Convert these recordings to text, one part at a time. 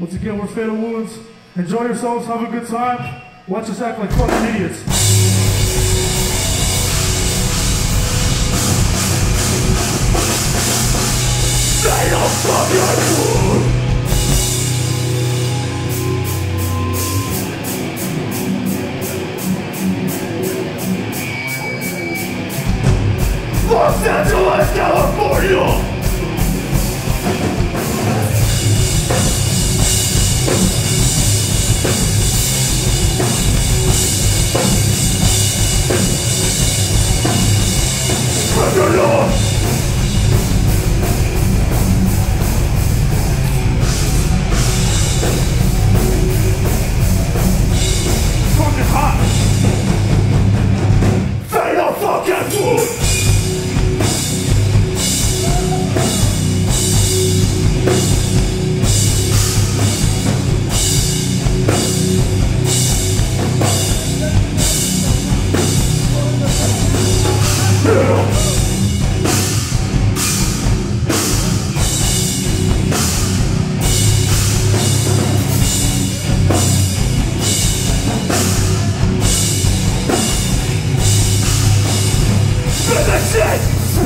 Once again, we're Fatal Wounds. Enjoy yourselves, have a good time. Watch us act like fucking idiots. Los Angeles, California! Predator! Fucking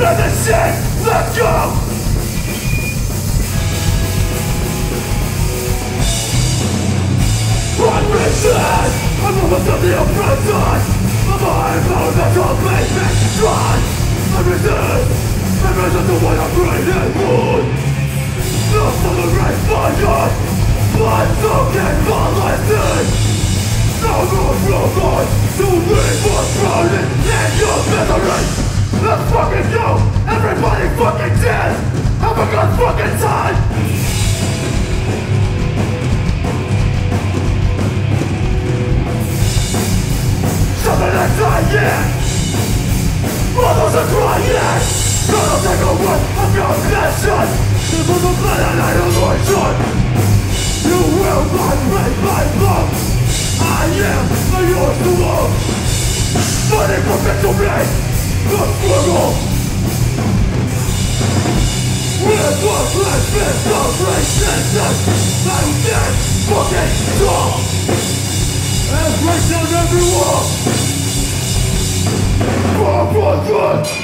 Let's go! Mission! I'm almost of the oppressor! I'm behind power mental basement Run! I resist! Members of the one I'm breathing wound! The full right fire! Blood soaking policy! Resistance! I'm dead fucking strong! And break down every wall! For for good!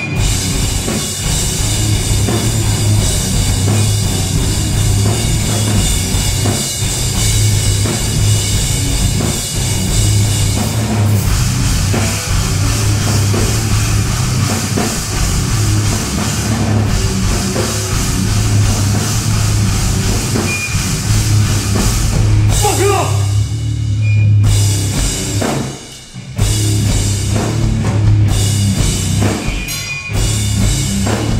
Thank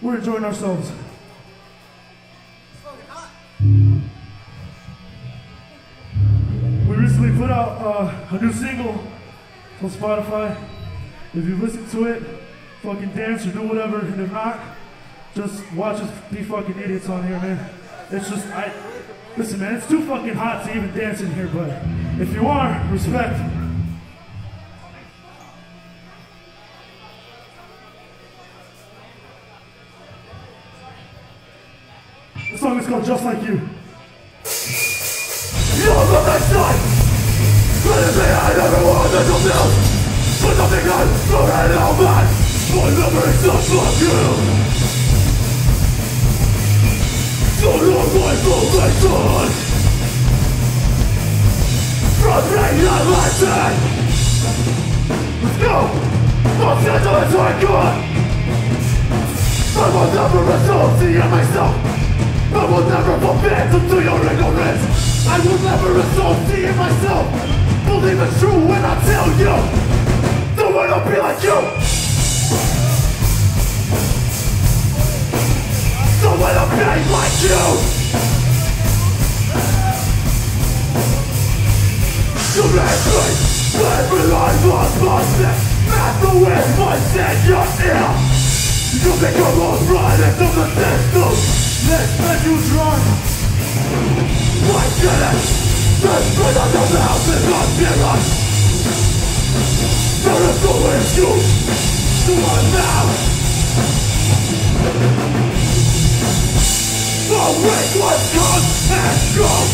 We enjoyed ourselves. Sorry. I We recently put out uh, a new single on Spotify. If you listen to it, fucking dance or do whatever, and if not, just watch us be fucking idiots on here, man. It's just, I, listen, man, it's too fucking hot to even dance in here, but if you are, respect. The song is called Just Like You. You're the best night be I never wanted to build But nothing good for an old man My memories just like you myself I will never put bad unto your ignorance! I will never resolve DM myself! Believe it's true when I tell you Don't wanna be like you Don't wanna like you You make me Every life? Was busted Master with my in your ear You think I'm alright into the system Let's let you drunk Why did it? This of the house is not given There is no excuse to my mouth The weak was gone and gone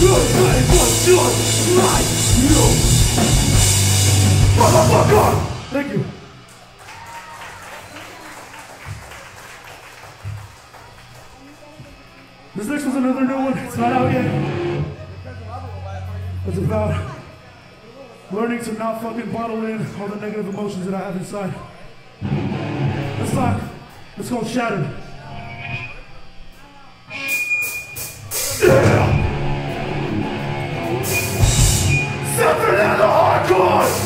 The pain was just like you Motherfucker! Thank you. This next one's another new one. It's not out yet. It's about learning to not fucking bottle in all the negative emotions that I have inside. Let's talk. It's called Shattered. Hardcore!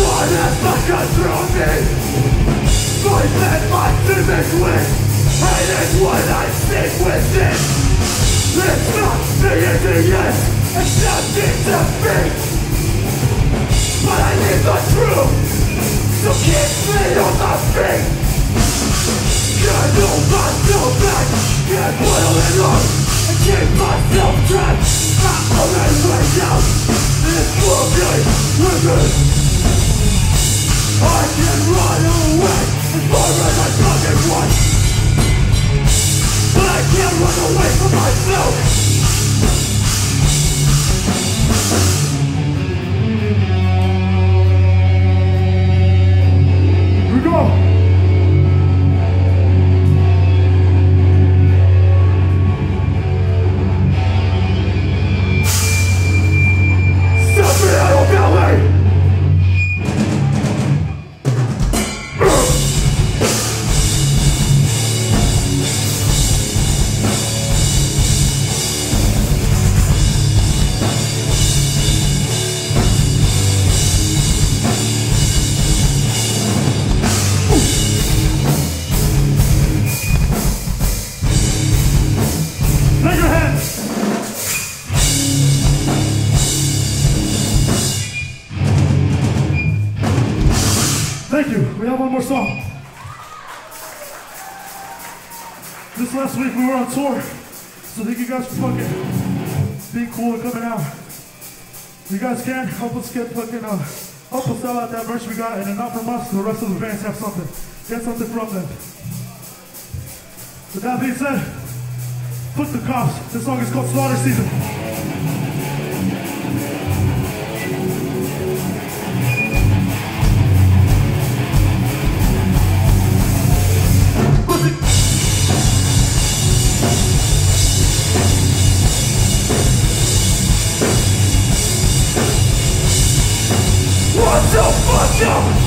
As long as I can throw me My head, my image with Hate is what I speak within It's not the Indian It's not the defeat But I need the truth So keep me on the feet Can't hold myself back Can't boil it up And keep myself trapped I'm already way down It's broken within I can run away. Far as I fucking want But I can't run away from myself song. This last week we were on tour, so thank you guys for fucking being cool and coming out. You guys can help us get fucking uh, help us sell out that merch we got, and then not from us, the rest of the bands have something. Get something from them. With that being said, put the cops. This song is called Slaughter Season. Fuck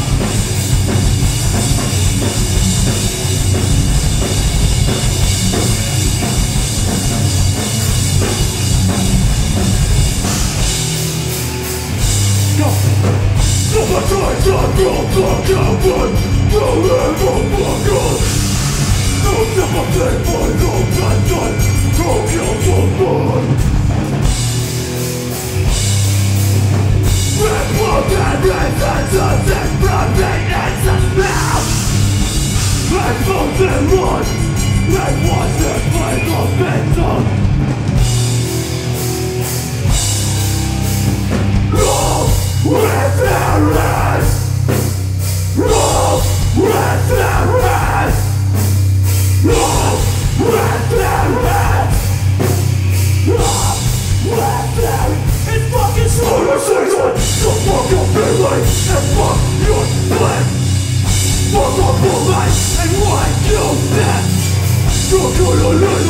You're gonna learn